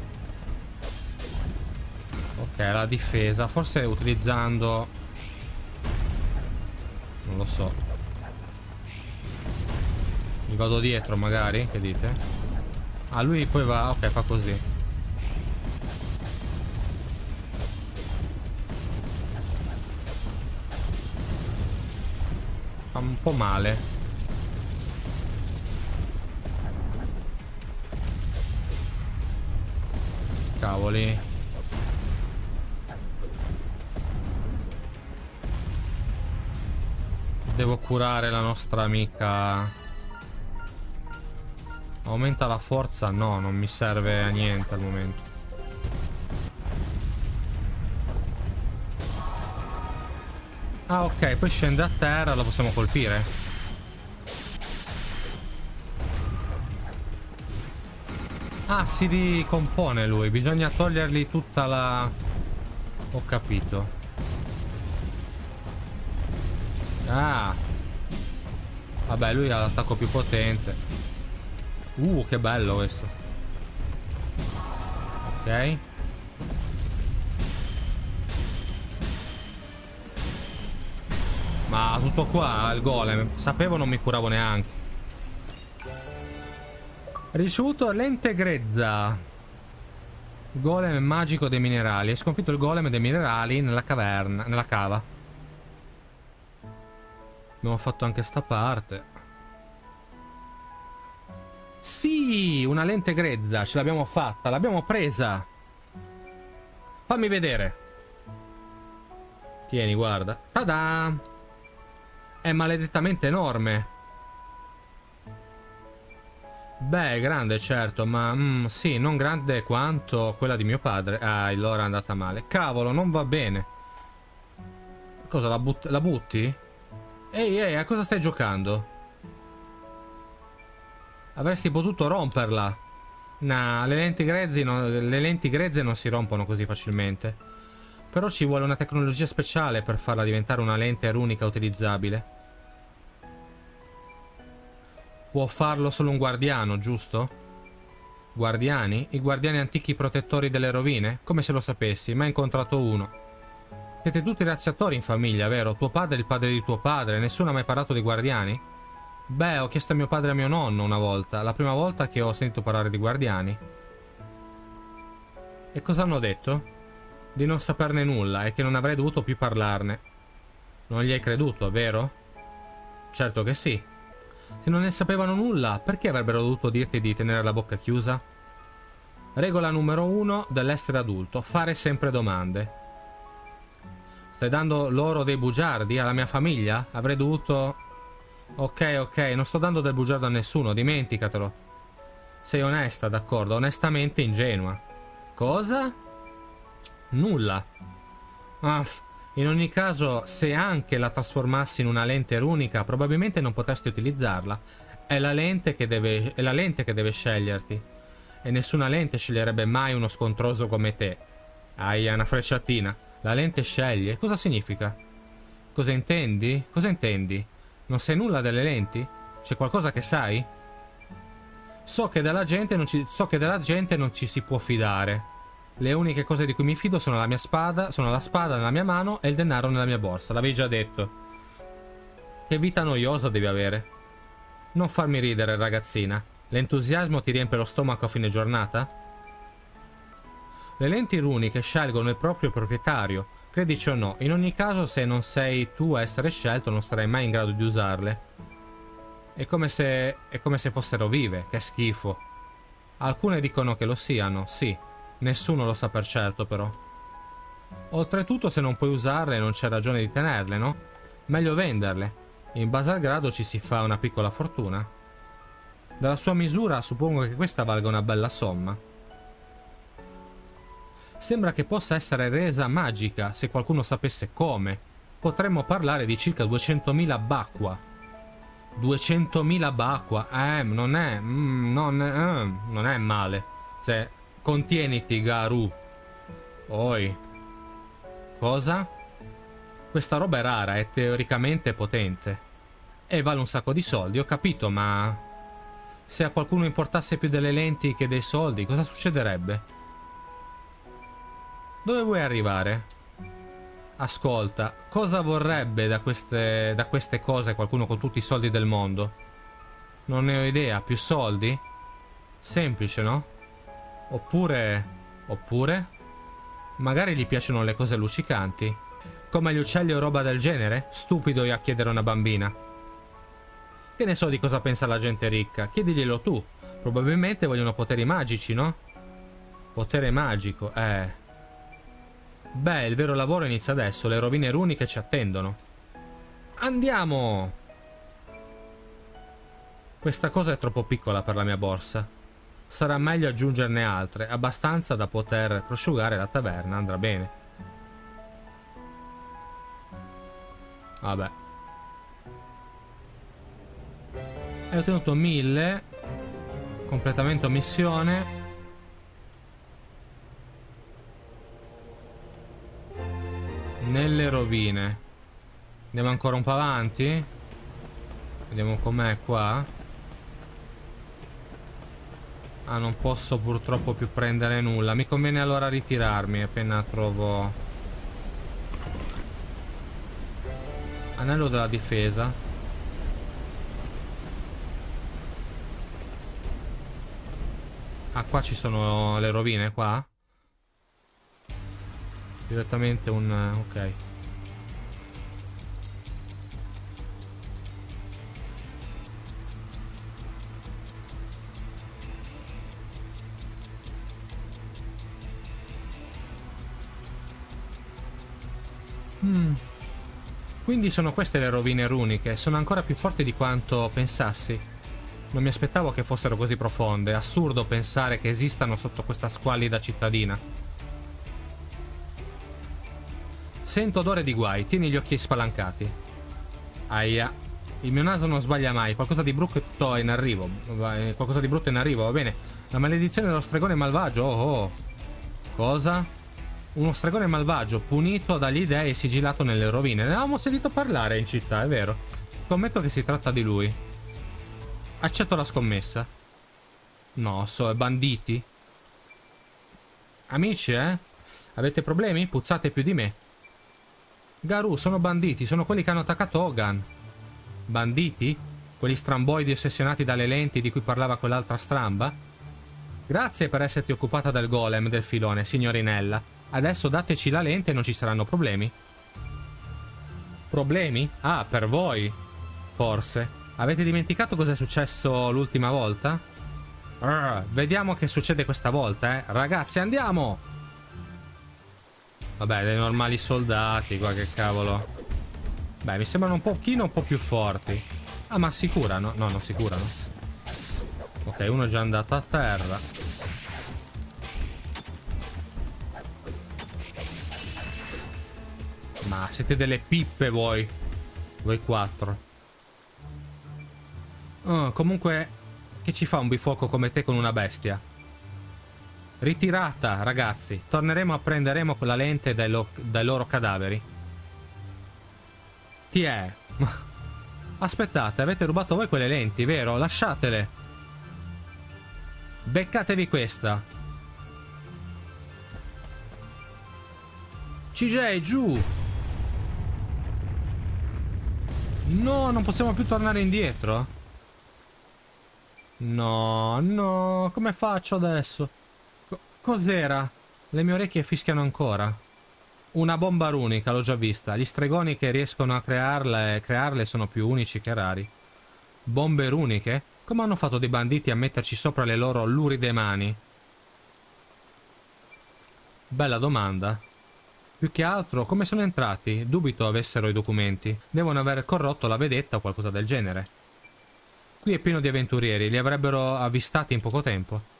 Ok, la difesa. Forse utilizzando... Non lo so. Mi vado dietro, magari? Che dite? Ah, lui poi va... Ok, fa così. Fa un po' male. Cavoli. Devo curare la nostra amica... Aumenta la forza? No, non mi serve a niente al momento. Ah, ok, poi scende a terra, lo possiamo colpire. Ah, si ricompone lui, bisogna togliergli tutta la... Ho capito. Ah. Vabbè, lui ha l'attacco più potente. Uh, che bello questo. Ok. Ma tutto qua, il golem. Sapevo non mi curavo neanche. Ricevuto lente grezza. Golem magico dei minerali. Hai sconfitto il golem dei minerali nella caverna, nella cava. Abbiamo fatto anche sta parte. Sì, una lente grezza, ce l'abbiamo fatta, l'abbiamo presa. Fammi vedere. Tieni, guarda. Tada! È maledettamente enorme. Beh, è grande certo, ma mm, sì, non grande quanto quella di mio padre. Ah, allora è andata male. Cavolo, non va bene. Cosa, la, but la butti? Ehi, ehi, a cosa stai giocando? Avresti potuto romperla. Nah, le lenti, grezze non, le lenti grezze non si rompono così facilmente. Però ci vuole una tecnologia speciale per farla diventare una lente runica utilizzabile. Può farlo solo un guardiano, giusto? Guardiani? I guardiani antichi protettori delle rovine? Come se lo sapessi, mai incontrato uno. Siete tutti razziatori in famiglia, vero? Tuo padre è il padre di tuo padre, nessuno ha mai parlato di guardiani? Beh, ho chiesto a mio padre e a mio nonno una volta, la prima volta che ho sentito parlare di guardiani. E cosa hanno detto? Di non saperne nulla e che non avrei dovuto più parlarne. Non gli hai creduto, vero? Certo che sì. Se non ne sapevano nulla, perché avrebbero dovuto dirti di tenere la bocca chiusa? Regola numero uno dell'essere adulto, fare sempre domande. Stai dando loro dei bugiardi alla mia famiglia? Avrei dovuto... Ok, ok, non sto dando del bugiardo a nessuno, dimenticatelo. Sei onesta, d'accordo, onestamente ingenua. Cosa? Nulla. Ah, in ogni caso, se anche la trasformassi in una lente runica, probabilmente non potresti utilizzarla. È la lente che deve, è la lente che deve sceglierti. E nessuna lente sceglierebbe mai uno scontroso come te. Hai una frecciatina. La lente sceglie. Cosa significa? Cosa intendi? Cosa intendi? Non sai nulla delle lenti? C'è qualcosa che sai? So che della gente non ci, so che della gente non ci si può fidare. Le uniche cose di cui mi fido sono la mia spada, sono la spada nella mia mano e il denaro nella mia borsa. L'avevi già detto. Che vita noiosa devi avere. Non farmi ridere, ragazzina. L'entusiasmo ti riempie lo stomaco a fine giornata? Le lenti runiche scelgono il proprio proprietario. Credici o no, in ogni caso se non sei tu a essere scelto non sarai mai in grado di usarle. È come se, è come se fossero vive, che schifo. Alcune dicono che lo siano, sì, Nessuno lo sa per certo però. Oltretutto se non puoi usarle non c'è ragione di tenerle, no? Meglio venderle. In base al grado ci si fa una piccola fortuna. Dalla sua misura suppongo che questa valga una bella somma. Sembra che possa essere resa magica se qualcuno sapesse come. Potremmo parlare di circa 200.000 bacqua. 200.000 bacqua, eh, non è, mm, non, eh, non è male. Se Contieniti, Garu. Oi. Cosa? Questa roba è rara, è teoricamente potente. E vale un sacco di soldi, ho capito, ma... Se a qualcuno importasse più delle lenti che dei soldi, cosa succederebbe? Dove vuoi arrivare? Ascolta, cosa vorrebbe da queste, da queste cose qualcuno con tutti i soldi del mondo? Non ne ho idea, più soldi? Semplice, no? Oppure... Oppure... Magari gli piacciono le cose luccicanti. Come gli uccelli o roba del genere? Stupido io a chiedere una bambina. Che ne so di cosa pensa la gente ricca? Chiediglielo tu. Probabilmente vogliono poteri magici, no? Potere magico, eh... Beh, il vero lavoro inizia adesso, le rovine runiche ci attendono. Andiamo! Questa cosa è troppo piccola per la mia borsa. Sarà meglio aggiungerne altre, abbastanza da poter prosciugare la taverna, andrà bene. Vabbè. Hai ottenuto 1000. Completamento missione. Nelle rovine. Andiamo ancora un po' avanti. Vediamo com'è qua. Ah, non posso purtroppo più prendere nulla. Mi conviene allora ritirarmi appena trovo... Anello della difesa. Ah, qua ci sono le rovine, qua? Direttamente un... ok. Mm. Quindi sono queste le rovine runiche, sono ancora più forti di quanto pensassi. Non mi aspettavo che fossero così profonde. Assurdo pensare che esistano sotto questa squallida cittadina. Sento odore di guai. Tieni gli occhi spalancati. Aia. Il mio naso non sbaglia mai. Qualcosa di brutto è in arrivo. Qualcosa di brutto è in arrivo, va bene. La maledizione dello stregone malvagio. Oh, oh. Cosa? Uno stregone malvagio punito dagli dei e sigillato nelle rovine. Ne avevamo sentito parlare in città, è vero. Scommetto che si tratta di lui. Accetto la scommessa. No, so, banditi. Amici, eh? Avete problemi? Puzzate più di me. Garu, sono banditi, sono quelli che hanno attaccato Hogan. Banditi? Quelli stramboidi ossessionati dalle lenti di cui parlava quell'altra stramba? Grazie per esserti occupata del golem del filone, signorinella. Adesso dateci la lente e non ci saranno problemi. Problemi? Ah, per voi. Forse. Avete dimenticato cosa è successo l'ultima volta? Arr, vediamo che succede questa volta, eh. Ragazzi, andiamo! Vabbè, dei normali soldati qua, che cavolo. Beh, mi sembrano un pochino un po' più forti. Ah, ma sicurano? No, non sicurano. Ok, uno è già andato a terra. Ma siete delle pippe voi. Voi quattro. Oh, comunque, che ci fa un bifuoco come te con una bestia? Ritirata, ragazzi. Torneremo a prenderemo quella lente dai, lo dai loro cadaveri. Chi è? Aspettate, avete rubato voi quelle lenti, vero? Lasciatele. Beccatevi questa. CJ, giù! No, non possiamo più tornare indietro? No, no, come faccio adesso? Co Cos'era? Le mie orecchie fischiano ancora. Una bomba runica, l'ho già vista. Gli stregoni che riescono a crearle, crearle sono più unici che rari. Bombe runiche? Come hanno fatto dei banditi a metterci sopra le loro luride mani? Bella domanda. Più che altro, come sono entrati? Dubito avessero i documenti. Devono aver corrotto la vedetta o qualcosa del genere. Qui è pieno di avventurieri, li avrebbero avvistati in poco tempo.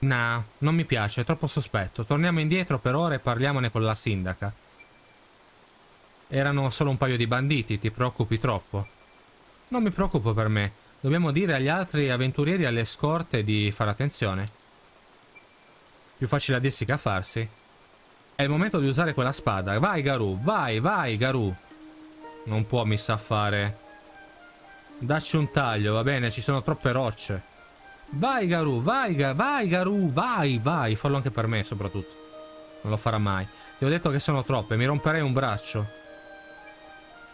Nah, non mi piace, è troppo sospetto. Torniamo indietro per ora e parliamone con la sindaca. Erano solo un paio di banditi, ti preoccupi troppo. Non mi preoccupo per me. Dobbiamo dire agli altri avventurieri alle scorte di fare attenzione. Più facile a dirsi che a farsi. È il momento di usare quella spada. Vai, Garù, vai, vai, Garù. Non può, mi sa fare... Dacci un taglio, va bene, ci sono troppe rocce. Vai Garu, vai, vai Garu, vai, vai. Fallo anche per me soprattutto. Non lo farà mai. Ti ho detto che sono troppe, mi romperei un braccio.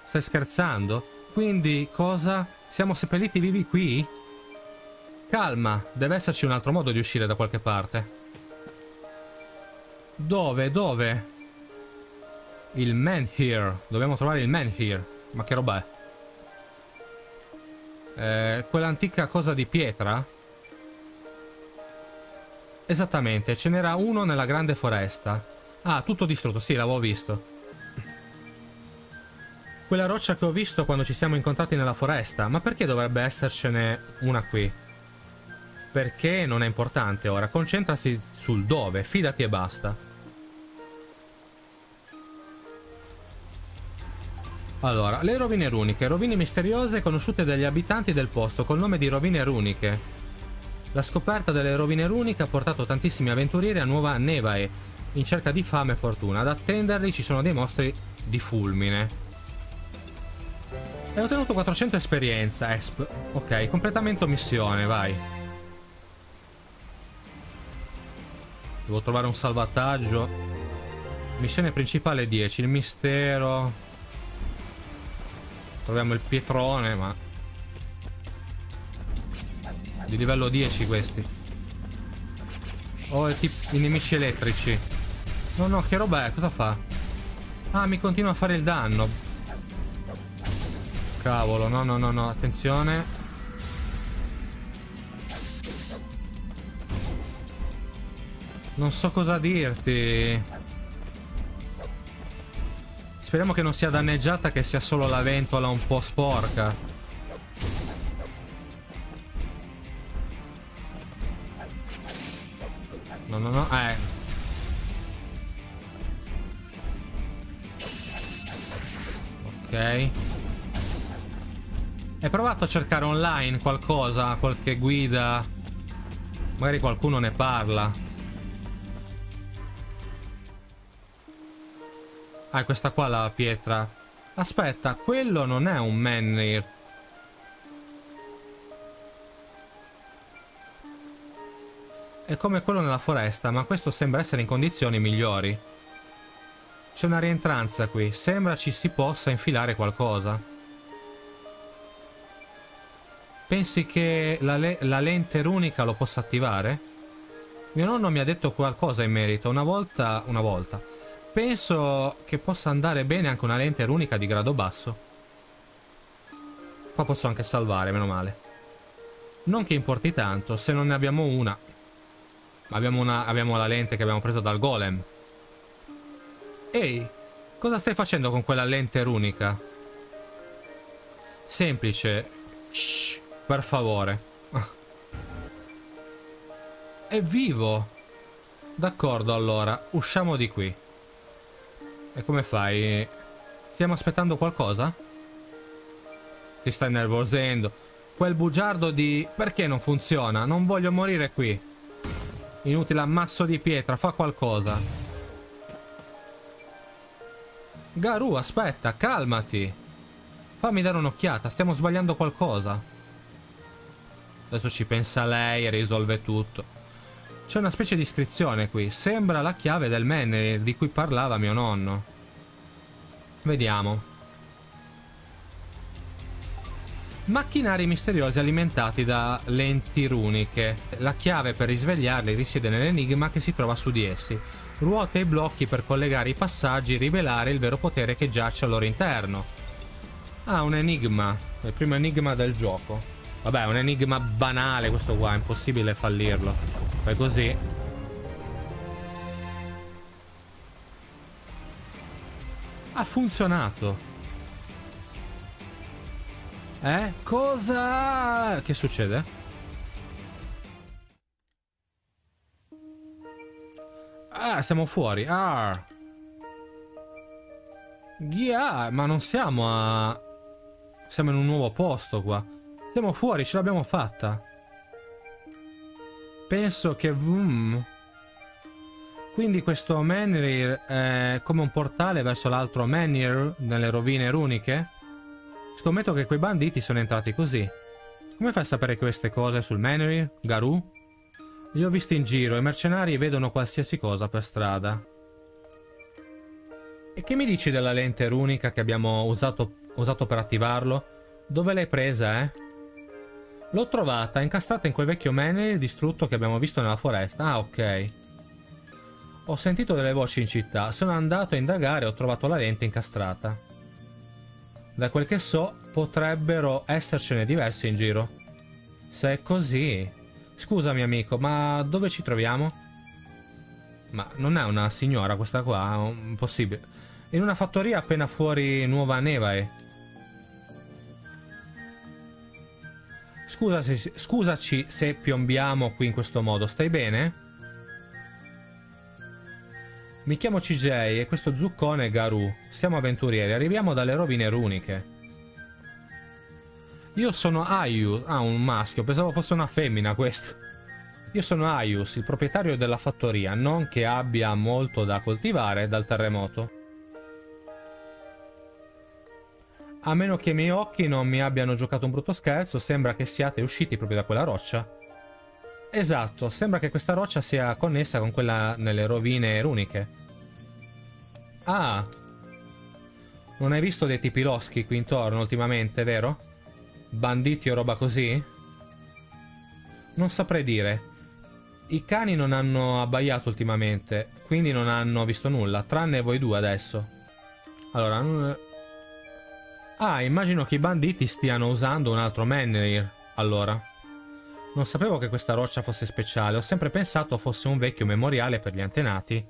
Stai scherzando? Quindi, cosa? Siamo seppelliti vivi qui? Calma, deve esserci un altro modo di uscire da qualche parte. Dove? Dove? Il man here. Dobbiamo trovare il man here. Ma che roba è? Eh, quell'antica cosa di pietra? Esattamente, ce n'era uno nella grande foresta. Ah, tutto distrutto, sì, l'avevo visto. Quella roccia che ho visto quando ci siamo incontrati nella foresta, ma perché dovrebbe essercene una qui? Perché non è importante ora, concentrati sul dove, fidati e basta. Allora, le rovine runiche, rovine misteriose conosciute dagli abitanti del posto col nome di rovine runiche. La scoperta delle rovine runiche ha portato tantissimi avventurieri a Nuova Nevae, in cerca di fame e fortuna. Ad attenderli ci sono dei mostri di fulmine. E ho ottenuto 400 esperienza, ESP. Ok, completamento missione, vai. Devo trovare un salvataggio. Missione principale 10, il mistero... Troviamo il pietrone, ma... Di livello 10 questi. Oh, i nemici elettrici. No, no, che roba è? Cosa fa? Ah, mi continua a fare il danno. Cavolo, no, no, no, no, attenzione. Non so cosa dirti. Speriamo che non sia danneggiata, che sia solo la ventola un po' sporca. Provato a cercare online qualcosa, qualche guida? Magari qualcuno ne parla. Ah, questa qua la pietra. Aspetta, quello non è un Menhir. È come quello nella foresta, ma questo sembra essere in condizioni migliori. C'è una rientranza qui. Sembra ci si possa infilare qualcosa. Pensi che la, le la lente runica lo possa attivare? Mio nonno mi ha detto qualcosa in merito. Una volta... Una volta. Penso che possa andare bene anche una lente runica di grado basso. Qua posso anche salvare, meno male. Non che importi tanto, se non ne abbiamo una. Abbiamo, una, abbiamo la lente che abbiamo preso dal golem. Ehi, cosa stai facendo con quella lente runica? Semplice. Shh, per favore. È vivo. D'accordo, allora, usciamo di qui. E come fai? Stiamo aspettando qualcosa? Ti stai nervosendo. Quel bugiardo di... Perché non funziona? Non voglio morire qui. Inutile ammasso di pietra, fa qualcosa. Garu, aspetta, calmati. Fammi dare un'occhiata, stiamo sbagliando qualcosa. Adesso ci pensa lei e risolve tutto. C'è una specie di iscrizione qui. Sembra la chiave del Menhir di cui parlava mio nonno. Vediamo. Macchinari misteriosi alimentati da lenti runiche. La chiave per risvegliarli risiede nell'enigma che si trova su di essi. Ruote e blocchi per collegare i passaggi e rivelare il vero potere che giace al loro interno. Ah, un enigma. Il primo enigma del gioco. Vabbè, è un enigma banale questo qua, è impossibile fallirlo. Fai così. Ha funzionato. Eh? Cosa? Che succede? Ah, siamo fuori. Ah. Yeah, ma non siamo a... Siamo in un nuovo posto qua. Siamo fuori, ce l'abbiamo fatta. Penso che... Mm, quindi questo Menhir è come un portale verso l'altro Menhir nelle rovine runiche? Scommetto che quei banditi sono entrati così. Come fai a sapere queste cose sul Mannery, Garou? Li ho visti in giro, i mercenari vedono qualsiasi cosa per strada. E che mi dici della lente runica che abbiamo usato, usato per attivarlo? Dove l'hai presa, eh? L'ho trovata, incastrata in quel vecchio Mannery distrutto che abbiamo visto nella foresta. Ah, ok. Ho sentito delle voci in città, sono andato a indagare e ho trovato la lente incastrata. Da quel che so, potrebbero essercene diversi in giro. Se è così... Scusami amico, ma dove ci troviamo? Ma non è una signora questa qua? Impossibile. In una fattoria appena fuori Nuova Nevae. Scusaci, scusaci se piombiamo qui in questo modo, stai bene? Mi chiamo CJ e questo zuccone è Garu. Siamo avventurieri, arriviamo dalle rovine runiche. Io sono Ayus. Ah, un maschio. Pensavo fosse una femmina questo. Io sono Ayus, il proprietario della fattoria, non che abbia molto da coltivare dal terremoto. A meno che i miei occhi non mi abbiano giocato un brutto scherzo, sembra che siate usciti proprio da quella roccia. Esatto, sembra che questa roccia sia connessa con quella nelle rovine runiche. Ah! Non hai visto dei tipi loschi qui intorno ultimamente, vero? Banditi o roba così? Non saprei dire. I cani non hanno abbaiato ultimamente, quindi non hanno visto nulla, tranne voi due adesso. Allora... Ah, immagino che i banditi stiano usando un altro Menhir, allora. Non sapevo che questa roccia fosse speciale, ho sempre pensato fosse un vecchio memoriale per gli antenati.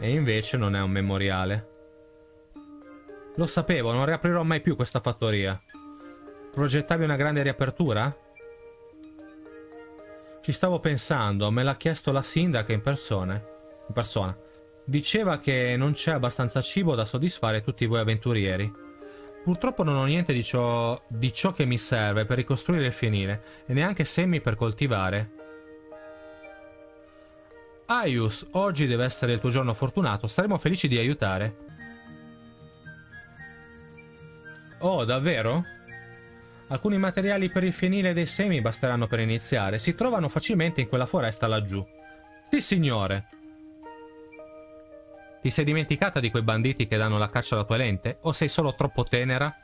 E invece non è un memoriale. Lo sapevo, non riaprirò mai più questa fattoria. Progettavi una grande riapertura? Ci stavo pensando, me l'ha chiesto la sindaca in persona. In persona. Diceva che non c'è abbastanza cibo da soddisfare tutti voi avventurieri. Purtroppo non ho niente di ciò, di ciò che mi serve per ricostruire il fienile e neanche semi per coltivare. Aius, oggi deve essere il tuo giorno fortunato, saremo felici di aiutare. Oh, davvero? Alcuni materiali per il fienile dei semi basteranno per iniziare. Si trovano facilmente in quella foresta laggiù. Sì, signore. Ti sei dimenticata di quei banditi che danno la caccia alla tua lente? O sei solo troppo tenera?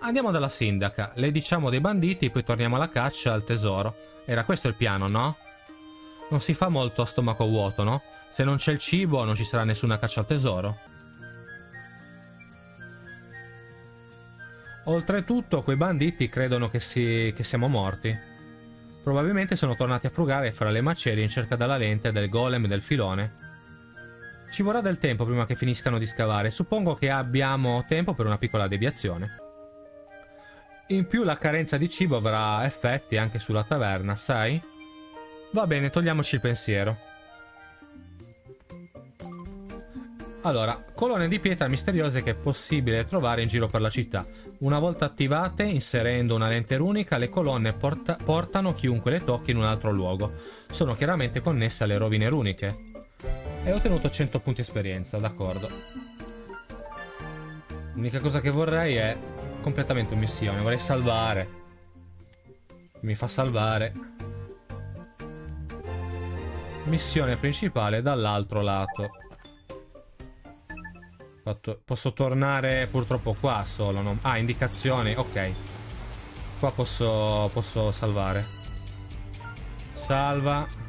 Andiamo dalla sindaca, le diciamo dei banditi, poi torniamo alla caccia al tesoro. Era questo il piano, no? Non si fa molto a stomaco vuoto, no? Se non c'è il cibo non ci sarà nessuna caccia al tesoro. Oltretutto, quei banditi credono che, si, che siamo morti. Probabilmente sono tornati a frugare fra le macerie in cerca della lente, del golem e del filone. Ci vorrà del tempo prima che finiscano di scavare. Suppongo che abbiamo tempo per una piccola deviazione. In più la carenza di cibo avrà effetti anche sulla taverna, sai? Va bene, togliamoci il pensiero. Allora, colonne di pietra misteriose che è possibile trovare in giro per la città. Una volta attivate, inserendo una lente runica, le colonne porta portano chiunque le tocchi in un altro luogo. Sono chiaramente connesse alle rovine runiche. E ho ottenuto 100 punti esperienza, d'accordo. L'unica cosa che vorrei è completamente missione. Vorrei salvare. Mi fa salvare. Missione principale dall'altro lato. Fatto, posso tornare purtroppo qua solo. Non... Ah, indicazioni. Ok. Qua posso, posso salvare. Salva.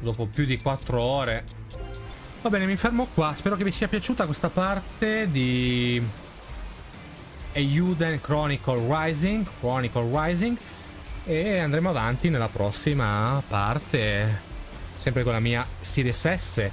Dopo più di 4 ore. Va bene, mi fermo qua. Spero che vi sia piaciuta questa parte di... Euden Chronicle Rising. Chronicle Rising. E andremo avanti nella prossima parte. Sempre con la mia Series S